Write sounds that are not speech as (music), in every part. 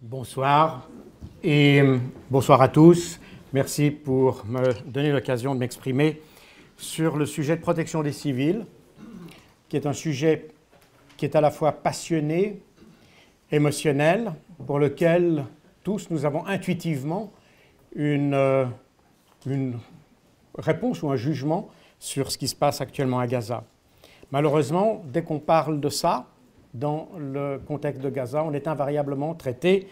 Bonsoir et bonsoir à tous. Merci pour me donner l'occasion de m'exprimer sur le sujet de protection des civils, qui est un sujet qui est à la fois passionné, émotionnel, pour lequel tous nous avons intuitivement une, euh, une réponse ou un jugement sur ce qui se passe actuellement à Gaza. Malheureusement, dès qu'on parle de ça, dans le contexte de Gaza, on est invariablement traité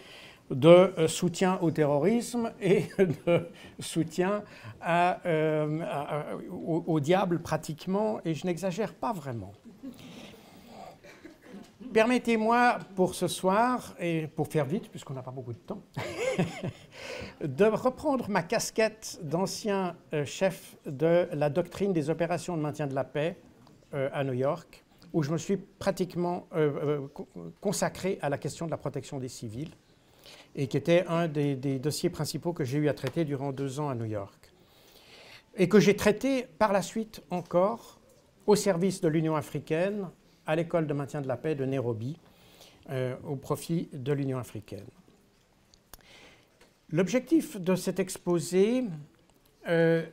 de euh, soutien au terrorisme et (laughs) de soutien euh, au, diable pratiquement, et je n'exagère pas vraiment. Permettez-moi pour ce soir, et pour faire vite, puisqu'on n'a pas beaucoup de temps, (laughs) de reprendre ma casquette d'ancien euh, chef de la doctrine des opérations de maintien de la paix à New York, où je me suis pratiquement consacré à la question de la protection des civils et qui était un des, dossiers principaux que j'ai eu à traiter durant deux ans à New York. Et que j'ai traité par la suite encore au service de l'Union africaine, à l'école de maintien de la paix de Nairobi, euh, au profit de l'Union africaine. L'objectif de cet exposé euh,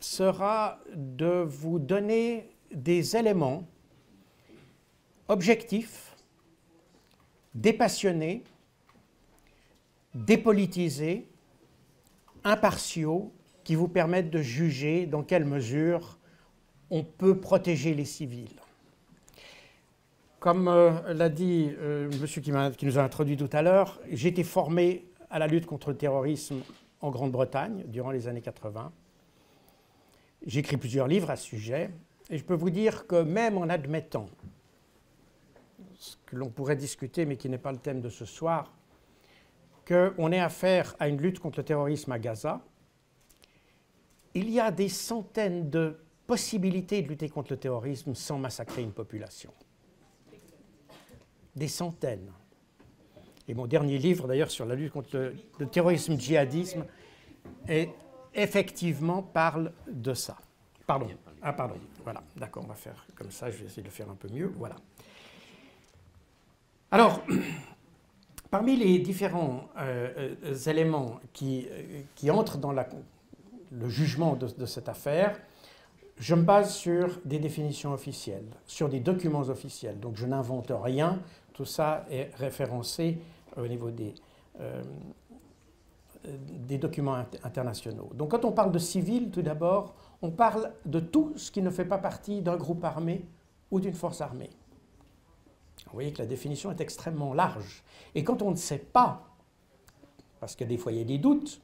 sera de vous donner des éléments objectifs, dépassionnés, dépolitisés, impartiaux, qui vous permettent de juger dans quelle mesure on peut protéger les civils. Comme euh, l'a dit euh, monsieur qui, qui, nous a introduit tout à l'heure, j'ai été formé à la lutte contre le terrorisme en Grande-Bretagne durant les années 80. J'ai écrit plusieurs livres à ce sujet, et je peux vous dire que même en admettant ce que l'on pourrait discuter, mais qui n'est pas le thème de ce soir, qu'on ait affaire à une lutte contre le terrorisme à Gaza, il y a des centaines de possibilités de lutter contre le terrorisme sans massacrer une population. Des centaines. Et mon dernier livre, d'ailleurs, sur la lutte contre le, terrorisme djihadisme, est, effectivement parle de ça. Pardon. Ah, pardon. Voilà. D'accord, on va faire comme ça. Je vais essayer de le faire un peu mieux. Voilà. Alors, (clears throat) Parmi les différents euh, euh, éléments qui, euh, qui, entrent dans le jugement de, cette affaire, je me base sur des définitions officielles, sur des documents officiels. Donc je n'invente rien, tout ça est référencé au niveau des, des documents internationaux. Donc quand on parle de civil, tout d'abord, on parle de tout ce qui ne fait pas partie d'un groupe armé ou d'une force armée. Vous voyez que la définition est extrêmement large. Et quand on ne sait pas, parce que des fois il y a des doutes,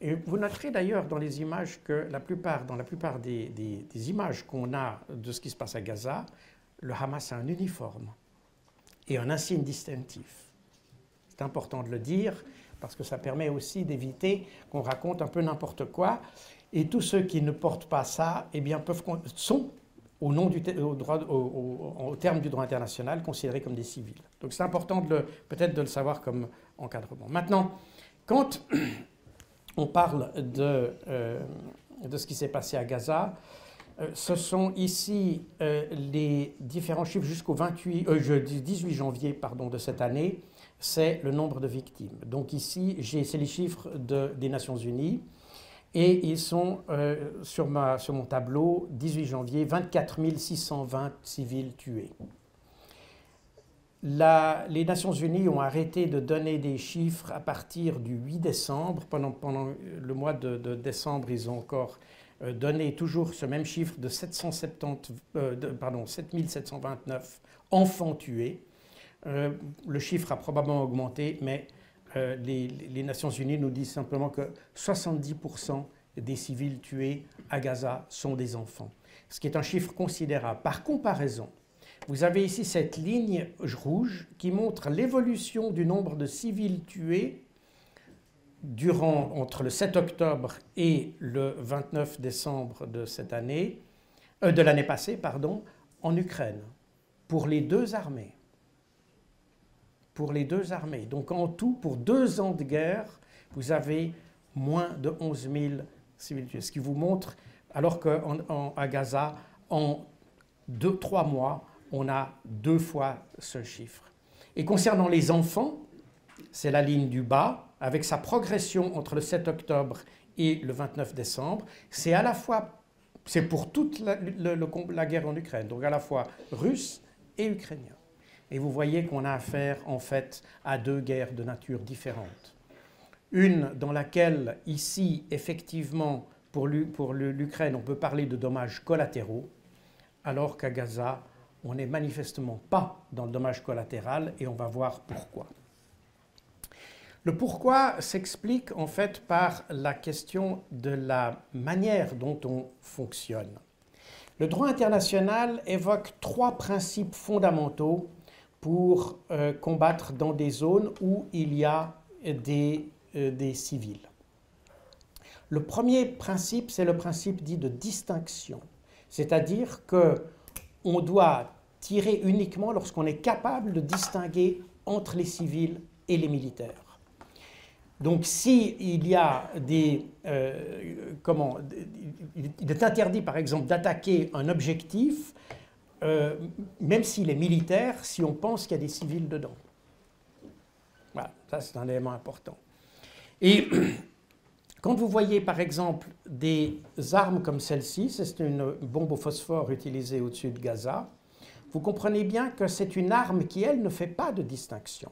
et vous noterez d'ailleurs dans les images que la plupart, dans la plupart des, images qu'on a de ce qui se passe à Gaza, le Hamas a un uniforme et un insigne distinctif. C'est important de le dire parce que ça permet aussi d'éviter qu'on raconte un peu n'importe quoi. Et tous ceux qui ne portent pas ça, eh bien, peuvent, sont au, nom du au, droit, au, terme du droit international, considérés comme des civils. Donc c'est important peut-être de le savoir comme encadrement. Maintenant, quand (clears throat) on parle de, euh, de ce qui s'est passé à Gaza, euh, ce sont ici euh, les différents chiffres jusqu'au 18 janvier pardon, de cette année, c'est le nombre de victimes. Donc ici, c'est les chiffres de, des Nations Unies. Et ils sont euh, sur, mon tableau, 18 janvier, 24 620 civils tués. les Nations Unies ont arrêté de donner des chiffres à partir du 8 décembre. Pendant, le mois de, décembre, ils ont encore euh, donné toujours ce même chiffre de, 770, euh, pardon, 7729 enfants tués. le chiffre a probablement augmenté, mais euh, les, Nations Unies nous disent simplement que 70% des civils tués à Gaza sont des enfants, ce qui est un chiffre considérable. Par comparaison, vous avez ici cette ligne rouge qui montre l'évolution du nombre de civils tués durant, entre le 7 octobre et le 29 décembre de cette année, euh, de l'année passée, en Ukraine, pour les deux armées pour les deux armées. Donc en tout, pour deux ans de guerre, vous avez moins de 11 000 civils tués. Ce qui vous montre, alors qu'à Gaza, en deux, trois mois, on a deux fois ce chiffre. Et concernant les enfants, c'est la ligne du bas, avec sa progression entre le 7 octobre et le 29 décembre. C'est à la fois, pour toute la guerre en Ukraine, donc à la fois russe et ukrainien. Et vous voyez qu'on a affaire en fait à deux guerres de nature différente. Une dans laquelle, ici, effectivement, pour l'Ukraine, on peut parler de dommages collatéraux, alors qu'à Gaza, on n'est manifestement pas dans le dommage collatéral et on va voir pourquoi. Le pourquoi s'explique en fait par la question de la manière dont on fonctionne. Le droit international évoque trois principes fondamentaux pour euh, combattre dans des zones où il y a des, euh, des civils. Le premier principe, c'est le principe dit de distinction, c'est-à-dire que on doit tirer uniquement lorsqu'on est capable de distinguer entre les civils et les militaires. Donc s'il il y a des... Euh, comment Il est interdit par exemple d'attaquer un objectif euh, même s'il est militaire, si on pense qu'il y a des civils dedans. Voilà, ça c'est un élément important. Et (clears throat) quand vous voyez par exemple des armes comme celle-ci, c'est une bombe au phosphore utilisée au-dessus de Gaza, vous comprenez bien que c'est une arme qui, elle, ne fait pas de distinction.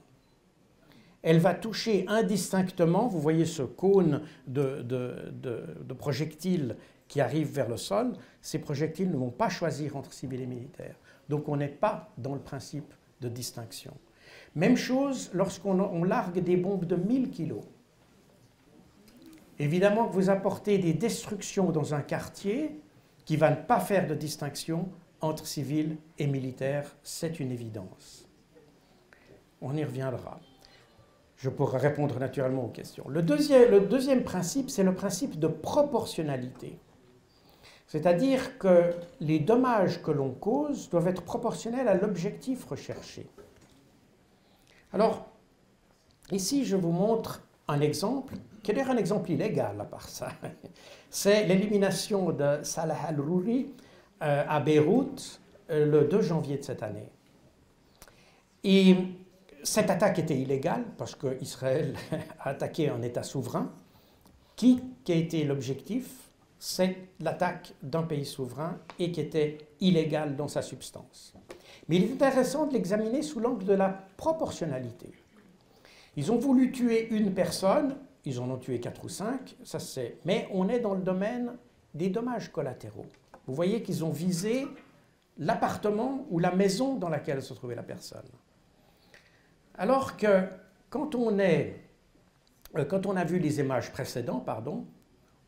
Elle va toucher indistinctement, vous voyez ce cône de, de projectiles qui arrivent vers le sol, ces projectiles ne vont pas choisir entre civils et militaires. Donc on n'est pas dans le principe de distinction. Même chose lorsqu'on largue des bombes de 1000 kg. Évidemment que vous apportez des destructions dans un quartier qui va ne pas faire de distinction entre civils et militaires, c'est une évidence. On y reviendra. Je pourrai répondre naturellement aux questions. Le deuxième principe, c'est le principe de proportionnalité. C'est-à-dire que les dommages que l'on cause doivent être proportionnels à l'objectif recherché. Alors, ici, je vous montre un exemple, qui est d'ailleurs un exemple illégal à part ça? (laughs) C'est l'élimination de Salah al-Rouri euh, à Beyrouth euh, le 2 janvier de cette année. Et cette attaque était illégale parce qu'Israël (laughs) a attaqué un État souverain. Qui, qui a été l'objectif? C'est l'attaque d'un pays souverain et qui était illégale dans sa substance. Mais il est intéressant de l'examiner sous l'angle de la proportionnalité. Ils ont voulu tuer une personne, ils en ont tué quatre ou cinq, ça c'est. Mais on est dans le domaine des dommages collatéraux. Vous voyez qu'ils ont visé l'appartement ou la maison dans laquelle se trouvait la personne. Alors que quand on est, euh, quand on a vu les images précédentes, pardon,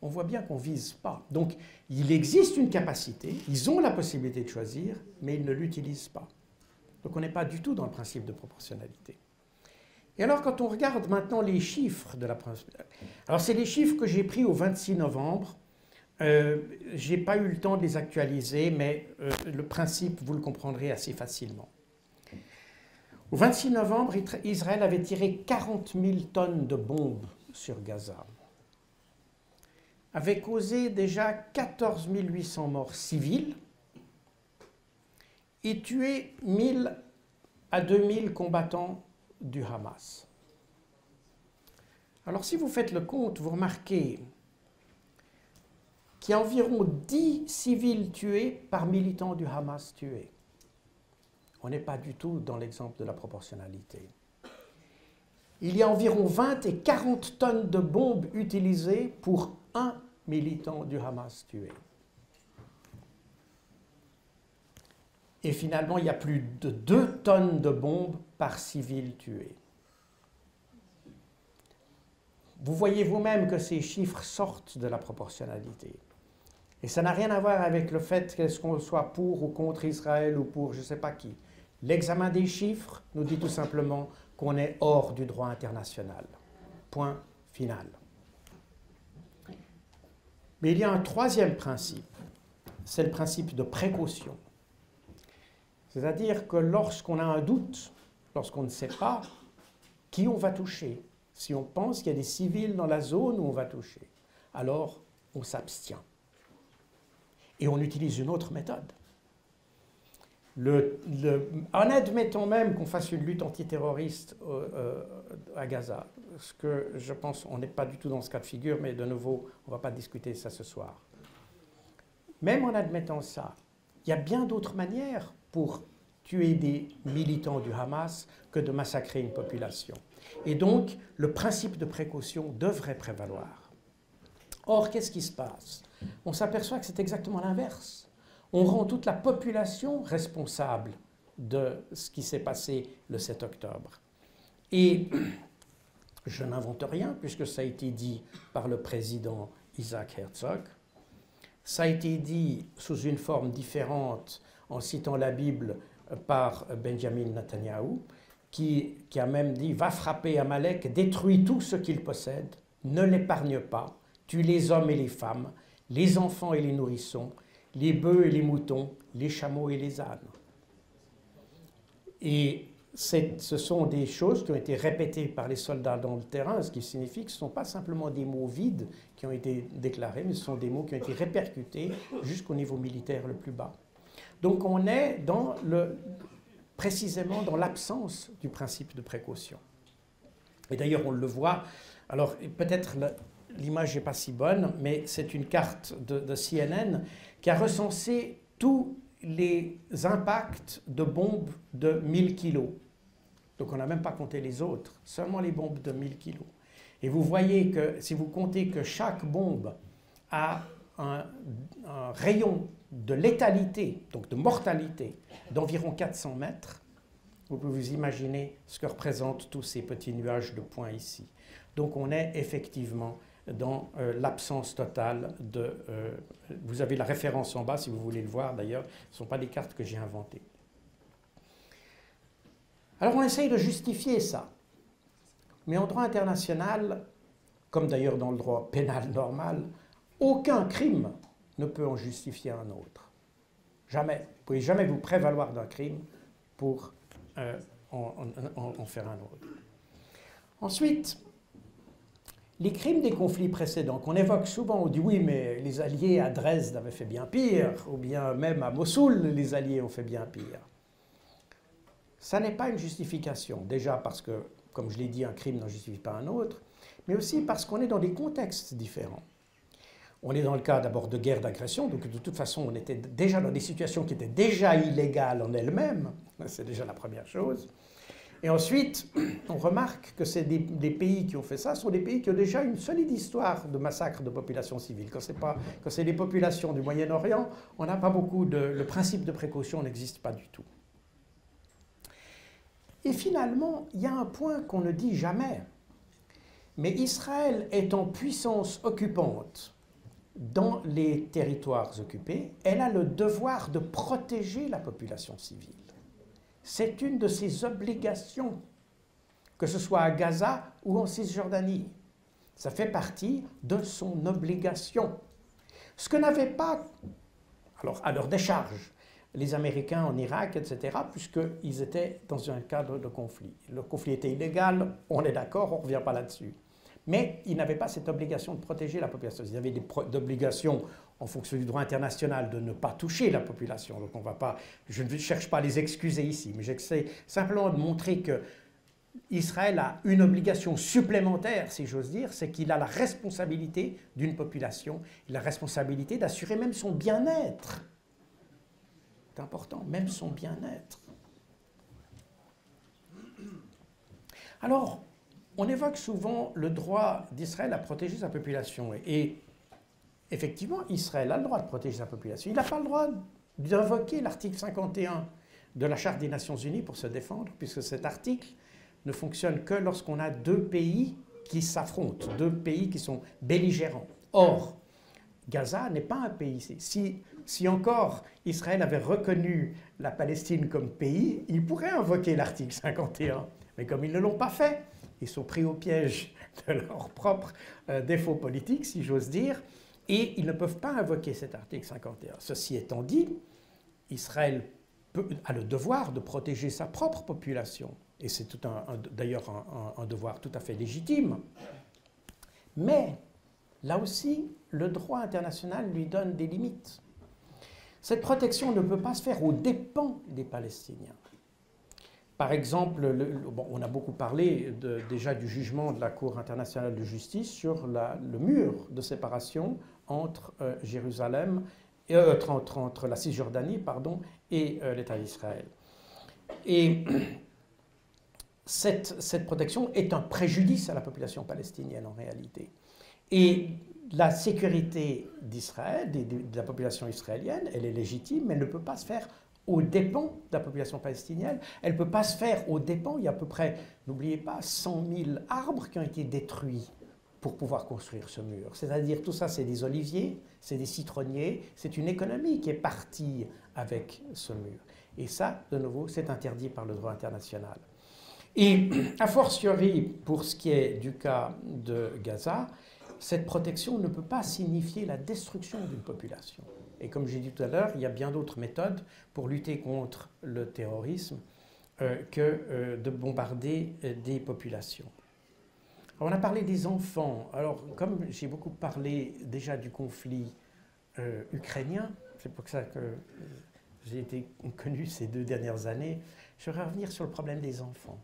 on voit bien qu'on ne vise pas. Donc, il existe une capacité, ils ont la possibilité de choisir, mais ils ne l'utilisent pas. Donc, on n'est pas du tout dans le principe de proportionnalité. Et alors, quand on regarde maintenant les chiffres de la... Alors, c'est les chiffres que j'ai pris au 26 novembre. Euh, je n'ai pas eu le temps de les actualiser, mais euh, le principe, vous le comprendrez assez facilement. Au 26 novembre, Israël avait tiré 40 000 tonnes de bombes sur Gaza avait causé déjà 14 800 morts civiles et tué 1000 à 2000 combattants du Hamas. Alors si vous faites le compte, vous remarquez qu'il y a environ 10 civils tués par militants du Hamas tués. On n'est pas du tout dans l'exemple de la proportionnalité. Il y a environ 20 et 40 tonnes de bombes utilisées pour un militant du Hamas tué. Et finalement, il y a plus de 2 tonnes de bombes par civil tué. Vous voyez vous-même que ces chiffres sortent de la proportionnalité. Et ça n'a rien à voir avec le fait qu'est-ce qu'on soit pour ou contre Israël ou pour je ne sais pas qui. L'examen des chiffres nous dit tout simplement qu'on est hors du droit international. Point final. Mais il y a un troisième principe, c'est le principe de précaution. C'est-à-dire que lorsqu'on a un doute, lorsqu'on ne sait pas qui on va toucher, si on pense qu'il y a des civils dans la zone où on va toucher, alors on s'abstient. Et on utilise une autre méthode. En admettant même qu'on fasse une lutte antiterroriste euh, à Gaza, ce que je pense, on n'est pas du tout dans ce cas de figure, mais de nouveau, on ne va pas discuter ça ce soir. Même en admettant ça, il y a bien d'autres manières pour tuer des militants du Hamas que de massacrer une population. Et donc, le principe de précaution devrait prévaloir. Or, qu'est-ce qui se passe? On s'aperçoit que c'est exactement l'inverse. On rend toute la population responsable de ce qui s'est passé le 7 octobre. Et je n'invente rien, puisque ça a été dit par le président Isaac Herzog. Ça a été dit sous une forme différente en citant la Bible par Benjamin Netanyahu, qui, qui a même dit Va frapper Amalek, détruis tout ce qu'il possède, ne l'épargne pas, tue les hommes et les femmes, les enfants et les nourrissons, les bœufs et les moutons, les chameaux et les ânes. Et ce sont des choses qui ont été répétées par les soldats dans le terrain, ce qui signifie que ce ne sont pas simplement des mots vides qui ont été déclarés, mais ce sont des mots qui ont été répercutés jusqu'au niveau militaire le plus bas. Donc on est précisément dans l'absence du principe de précaution. Et d'ailleurs, on le voit, alors peut-être l'image n'est pas si bonne, mais c'est une carte de CNN qui a recensé tous les impacts de bombes de 1000 kilos donc on n'a même pas compté les autres, seulement les bombes de 1000 kg. Et vous voyez que si vous comptez que chaque bombe a un, rayon de létalité, donc de mortalité, d'environ 400 mètres, vous pouvez vous imaginer ce que représentent tous ces petits nuages de points ici. Donc on est effectivement dans euh, l'absence totale de... Euh, vous avez la référence en bas si vous voulez le voir d'ailleurs, ce ne sont pas des cartes que j'ai inventées. Alors on essaye de justifier ça. Mais en droit international, comme d'ailleurs dans le droit pénal normal, aucun crime ne peut en justifier un autre. Jamais. Vous ne pouvez jamais vous prévaloir d'un crime pour euh, en, faire un autre. Ensuite, les crimes des conflits précédents qu'on évoque souvent, on dit oui, mais les Alliés à Dresde avaient fait bien pire, ou bien même à Mossoul, les Alliés ont fait bien pire. Ça n'est pas une justification, déjà parce que, comme je l'ai dit, un crime n'en justifie pas un autre, mais aussi parce qu'on est dans des contextes différents. On est dans le cas d'abord de guerre d'agression, donc de toute façon on était déjà dans des situations qui étaient déjà illégales en elles-mêmes, c'est déjà la première chose. Et ensuite, (clears throat) on remarque que c'est des, pays qui ont fait ça, sont des pays qui ont déjà une solide histoire de massacre de populations civiles. Quand c'est, pas, quand c'est des populations du Moyen-Orient, on n'a pas beaucoup de... Le principe de précaution n'existe pas du tout. Et finalement, il y a un point qu'on ne dit jamais. Mais Israël est en puissance occupante dans les territoires occupés, elle a le devoir de protéger la population civile. C'est une de ses obligations, que ce soit à Gaza ou en Cisjordanie. Ça fait partie de son obligation. Ce que n'avait pas, alors à leur décharge, les Américains en Irak, etc., puisqu'ils étaient dans un cadre de conflit. Le conflit était illégal, on est d'accord, on ne revient pas là-dessus. Mais ils n'avaient pas cette obligation de protéger la population. Ils avaient des obligations en fonction du droit international de ne pas toucher la population. Donc on va pas, je ne cherche pas à les excuser ici, mais j'essaie simplement de montrer que Israël a une obligation supplémentaire, si j'ose dire, c'est qu'il a la responsabilité d'une population, la responsabilité d'assurer même son bien-être c'est important, même son bien-être. Alors, on évoque souvent le droit d'Israël à protéger sa population. Et effectivement, Israël a le droit de protéger sa population. Il n'a pas le droit d'invoquer l'article 51 de la Charte des Nations Unies pour se défendre, puisque cet article ne fonctionne que lorsqu'on a deux pays qui s'affrontent, deux pays qui sont belligérants. Or, Gaza n'est pas un pays. Si si encore Israël avait reconnu la Palestine comme pays, il pourrait invoquer l'article 51. Mais comme ils ne l'ont pas fait, ils sont pris au piège de leur propre euh, défaut politique, si j'ose dire, et ils ne peuvent pas invoquer cet article 51. Ceci étant dit, Israël a le devoir de protéger sa propre population, et c'est d'ailleurs un devoir tout à fait légitime. Mais là aussi, le droit international lui donne des limites. Cette protection ne peut pas se faire aux dépens des Palestiniens. Par exemple, on a beaucoup parlé déjà du jugement de la Cour internationale de justice sur le mur de séparation entre euh, Jérusalem, euh, entre, la Cisjordanie pardon, et euh, l'État d'Israël. Et cette, protection est un préjudice à la population palestinienne en réalité. Et la sécurité d'Israël, de, de la population israélienne, elle est légitime, mais elle ne peut pas se faire aux dépens de la population palestinienne. Elle ne peut pas se faire aux dépens. Il y a à peu près, n'oubliez pas, 100 000 arbres qui ont été détruits pour pouvoir construire ce mur. C'est-à-dire tout ça, c'est des oliviers, c'est des citronniers, c'est une économie qui est partie avec ce mur. Et ça, de nouveau, c'est interdit par le droit international. Et a fortiori, pour ce qui est du cas de Gaza, cette protection ne peut pas signifier la destruction d'une population. Et comme j'ai dit tout à l'heure, il y a bien d'autres méthodes pour lutter contre le terrorisme euh, que euh, de bombarder euh, des populations. On a parlé des enfants. Alors, comme j'ai beaucoup parlé déjà du conflit ukrainien, c'est pour ça que j'ai été connu ces deux dernières années, je vais revenir sur le problème des enfants.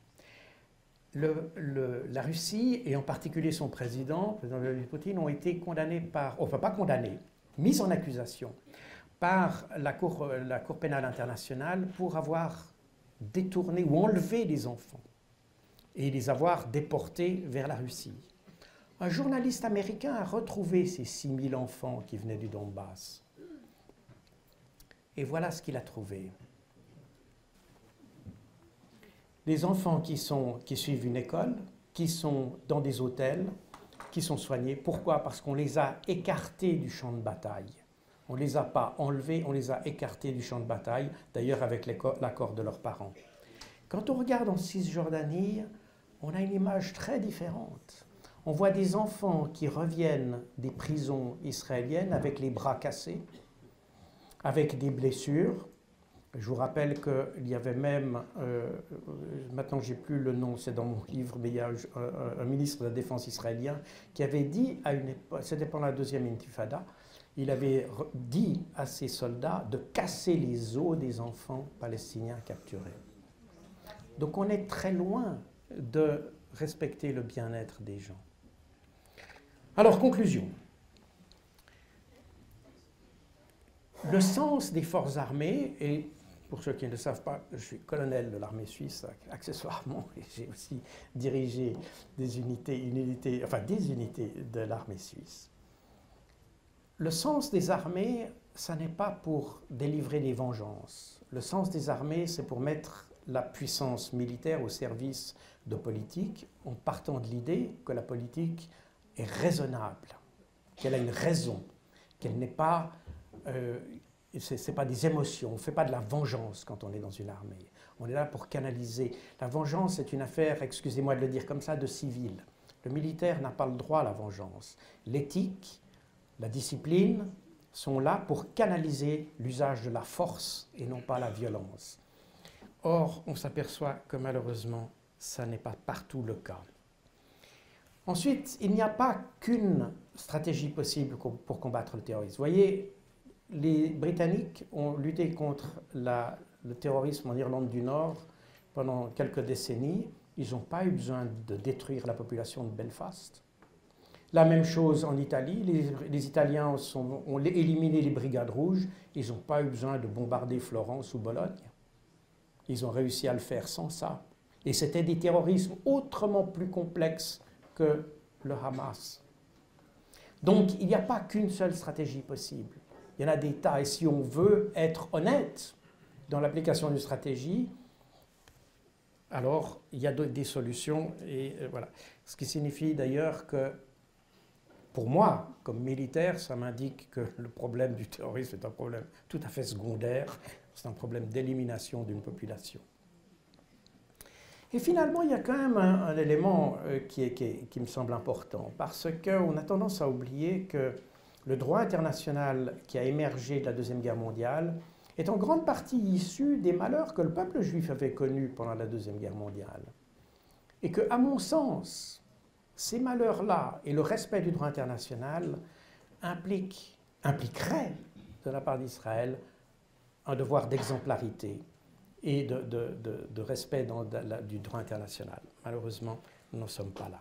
la Russie, et en particulier son président, président Vladimir Poutine, ont été condamnés par, enfin pas condamnés, mis en accusation par la Cour pénale internationale pour avoir détourné ou enlevé des enfants et les avoir déportés vers la Russie. Un journaliste américain a retrouvé ces 6000 enfants qui venaient du Donbass. Et voilà ce qu'il a trouvé. Des enfants qui, sont, qui suivent une école, qui sont dans des hôtels, qui sont soignés. Pourquoi? Parce qu'on les a écartés du champ de bataille. On ne les a pas enlevés, on les a écartés du champ de bataille, d'ailleurs avec l'accord de leurs parents. Quand on regarde en Cisjordanie, on a une image très différente. On voit des enfants qui reviennent des prisons israéliennes avec les bras cassés, avec des blessures. Je vous rappelle qu'il y avait même, euh, maintenant j'ai plus le nom, c'est dans mon livre, mais il y a un, un, ministre de la Défense israélien qui avait dit à une époque, c'était pendant la deuxième intifada, il avait dit à ses soldats de casser les os des enfants palestiniens capturés. Donc on est très loin de respecter le bien-être des gens. Alors, conclusion. Le sens des forces armées, et pour ceux qui ne le savent pas, je suis colonel de l'armée suisse accessoirement, (laughs) et j'ai aussi dirigé des unités, enfin des unités de l'armée suisse. Le sens des armées, ça n'est pas pour délivrer des vengeances. Le sens des armées, c'est pour mettre la puissance militaire au service de politique en partant de l'idée que la politique est raisonnable, qu'elle a une raison, qu'elle n'est pas... Euh, ce n'est pas des émotions, on ne fait pas de la vengeance quand on est dans une armée. On est là pour canaliser. La vengeance est une affaire, excusez-moi de le dire comme ça, de civil. Le militaire n'a pas le droit à la vengeance. L'éthique, la discipline sont là pour canaliser l'usage de la force et non pas la violence. Or, on s'aperçoit que malheureusement, ça n'est pas partout le cas. Ensuite, il n'y a pas qu'une stratégie possible pour combattre le terrorisme. Vous voyez, les Britanniques ont lutté contre le terrorisme en Irlande du Nord pendant quelques décennies. Ils n'ont pas eu besoin de détruire la population de Belfast. La même chose en Italie, les, Italiens ont éliminé les brigades rouges, ils n'ont pas eu besoin de bombarder Florence ou Bologne. Ils ont réussi à le faire sans ça. Et c'était des terrorismes autrement plus complexes que le Hamas. Donc il n'y a pas qu'une seule stratégie possible. Il y en a des tas. Et si on veut être honnête dans l'application d'une stratégie, alors il y a des solutions. Et euh, voilà. Ce qui signifie d'ailleurs que pour moi, comme militaire, ça m'indique que le problème du terrorisme est un problème tout à fait secondaire, c'est un problème d'élimination d'une population. Et finalement, il y a quand même un, élément euh, qui, qui, me semble important, parce qu'on a tendance à oublier que le droit international qui a émergé de la Deuxième Guerre mondiale est en grande partie issu des malheurs que le peuple juif avait connus pendant la Deuxième Guerre mondiale. Et que, à mon sens, ces malheurs-là et le respect du droit international impliqueraient de la part d'Israël un devoir d'exemplarité et de, respect du droit international. Malheureusement, nous n'en sommes pas là.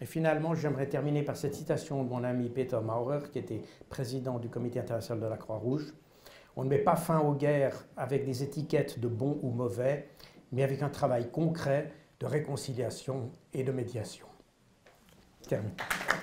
Et finalement, j'aimerais terminer par cette citation de mon ami Peter Maurer, qui était président du Comité international de la Croix-Rouge. On ne met pas fin aux guerres avec des étiquettes de bon ou mauvais, mais avec un travail concret de réconciliation et de médiation. Tchau.